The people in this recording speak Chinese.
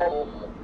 哦。